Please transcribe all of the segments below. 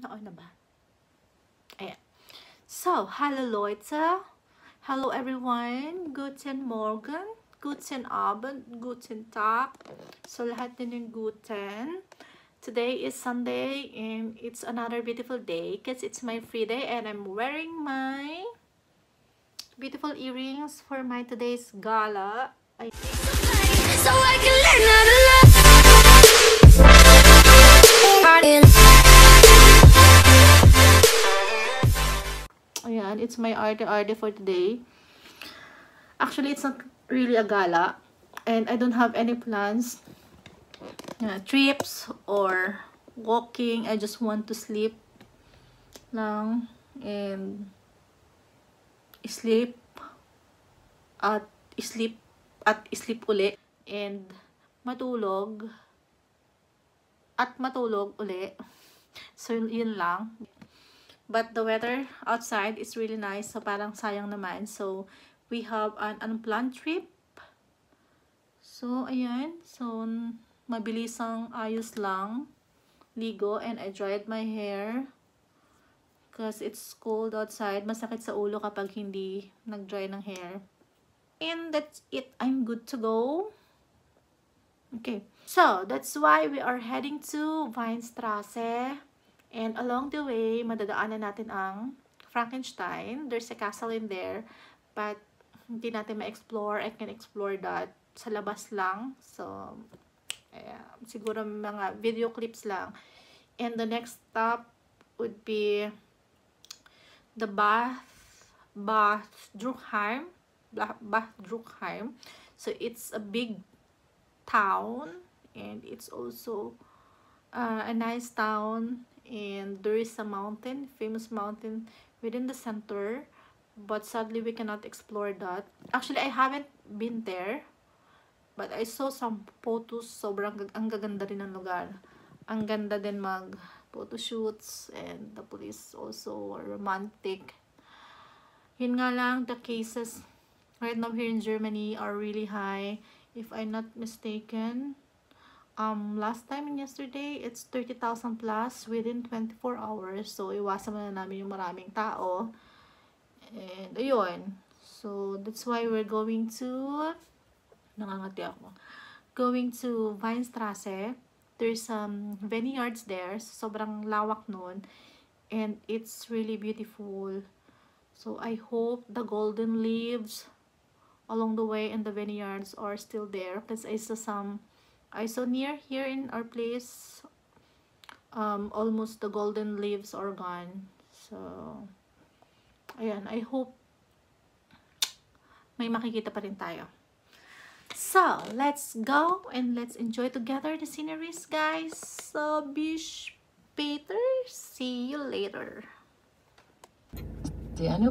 Noon na ba? Ayan. So, hello Leute. Hello everyone. Guten Morgen. Guten Abend. Guten Tag. So, lahat din yung guten. Today is Sunday and it's another beautiful day because it's my free day and I'm wearing my beautiful earrings for my today's gala. I it's my arte-arte for today. Actually, it's not really a gala. And I don't have any plans. uh, trips or walking. I just want to sleep lang. And sleep at sleep at sleep uli. And matulog at matulog uli. So, yun lang. But the weather outside is really nice. So, parang sayang naman. So, we have an unplanned trip. So, ayan. So, mabilisang ayos lang. Ligo. And I dried my hair. Because it's cold outside. Masakit sa ulo kapag hindi nag-dry ng hair. And that's it. I'm good to go. Okay. So, that's why we are heading to Weinstrasse. And along the way, madadaanan natin ang Frankenstein. There's a castle in there. But, hindi natin ma-explore. I can explore that sa labas lang. So, ayan, siguro mga video clips lang. And the next stop would be the Bath, Bath Druckheim. Bath, Druckheim. So, it's a big town. And it's also uh, a nice town and there is a mountain famous mountain within the center but sadly we cannot explore that. Actually I haven't been there but I saw some photos. Sobrang ang gaganda rin ng lugar. Ang ganda din mag photo shoots and the police also romantic. Yun nga lang the cases right now here in Germany are really high. If I'm not mistaken um last time and yesterday it's 30,000 plus within 24 hours. So iwasan muna namin yung maraming tao. And ayun. So that's why we're going to nangangati ako. Going to Weinstrasse. There's some vineyards there. Sobrang lawak nun. And it's really beautiful. So I hope the golden leaves along the way and the vineyards are still there. Because I saw some I saw near here in our place um, almost the golden leaves are gone. So ayan I hope may makikita pa rin tayo. So let's go and let's enjoy together the sceneries guys. So bish Peter see you later. Det är en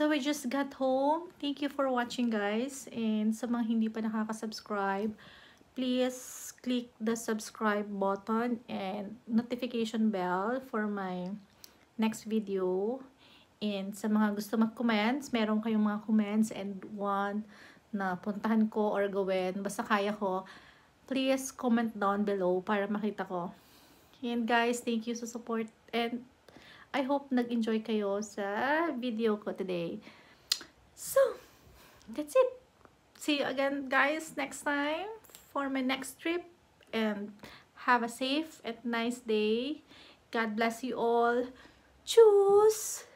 Route. we just got home. Thank you for watching guys. And sa mga hindi pa nakaka-subscribe, please click the subscribe button and notification bell for my next video. And sa mga gusto mag-comments, meron kayong mga comments and one na puntahan ko or gawin, basta kaya ko, please comment down below para makita ko. And guys, thank you sa support and I hope nag-enjoy kayo sa video ko today. So, that's it. See you again guys next time for my next trip and have a safe and nice day. God bless you all. Choose!